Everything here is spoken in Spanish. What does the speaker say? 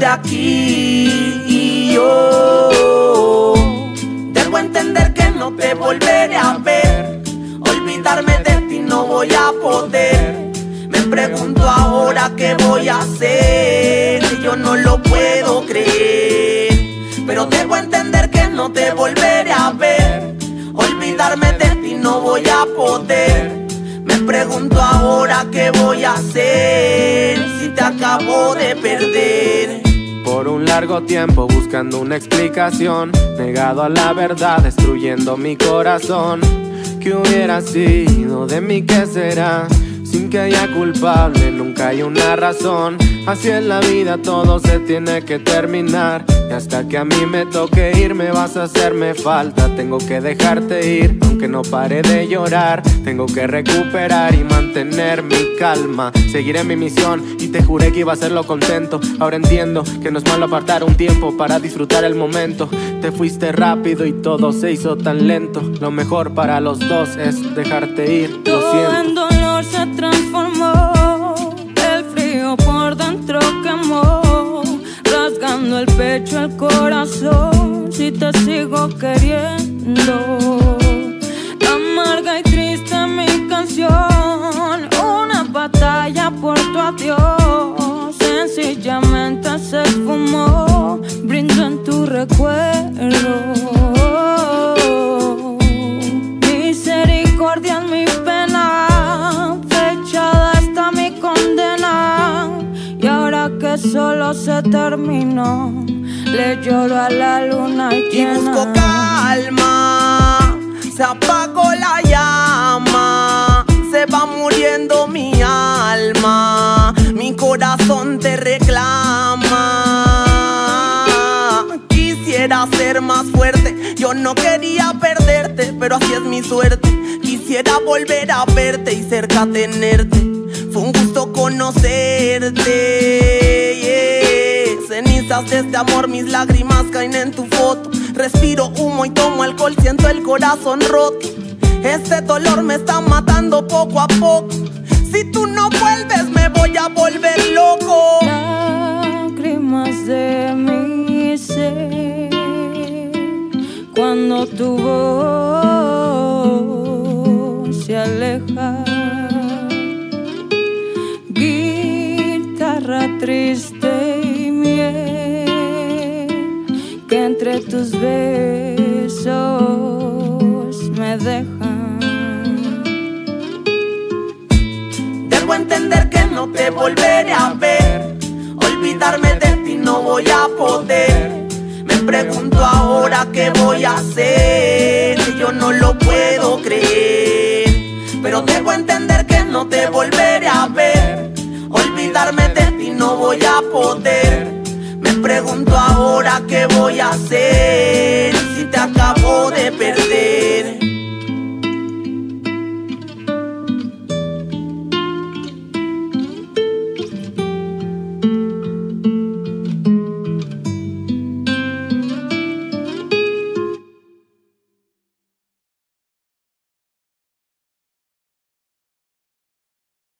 aquí y yo debo entender que no te volveré a ver. Olvidarme de ti no voy a poder. Me pregunto ahora qué voy a hacer. Yo no lo puedo creer. Pero debo entender que no te volveré a ver. Olvidarme de ti no voy a poder. Me pregunto ahora qué voy a hacer si te acabo de perder. Por un largo tiempo buscando una explicación, negado a la verdad, destruyendo mi corazón. ¿Qué hubiera sido de mí? ¿Qué será? Sin que haya culpable, nunca hay una razón. Así es la vida, todo se tiene que terminar. Y hasta que a mí me toque ir, me vas a hacerme falta. Tengo que dejarte ir, aunque no pare de llorar. Tengo que recuperar y mantener mi calma. Seguiré mi misión y te juré que iba a hacerlo contento. Ahora entiendo que no es malo apartar un tiempo para disfrutar el momento. Te fuiste rápido y todo se hizo tan lento. Lo mejor para los dos es dejarte ir. Lo siento transformó, el frío por dentro quemó, rasgando el pecho, el corazón, si te sigo queriendo. Amarga y triste mi canción, una batalla por tu adiós, sencillamente se esfumó, se terminó. Le lloro a la luna y busco calma. Se apagó la llama. Se va muriendo mi alma. Mi corazón te reclama. Quisiera ser más fuerte. Yo no quería perderte, pero así es mi suerte. Quisiera volver a verte y cerca tenerte. Fue un gusto conocerte de este amor, mis lágrimas caen en tu foto. Respiro humo y tomo alcohol, siento el corazón roto. Este dolor me está matando poco a poco. Si tú no vuelves, me voy a volver loco. Lágrimas de mi ser cuando tu voz entre tus besos me dejan. Debo entender que no te volveré a ver. Olvidarme de ti no voy a poder. Me pregunto ahora qué voy a hacer. Yo no lo puedo creer. Pero debo entender que no te volveré a ver. Olvidarme de ti no voy a poder pregunto ahora qué voy a hacer.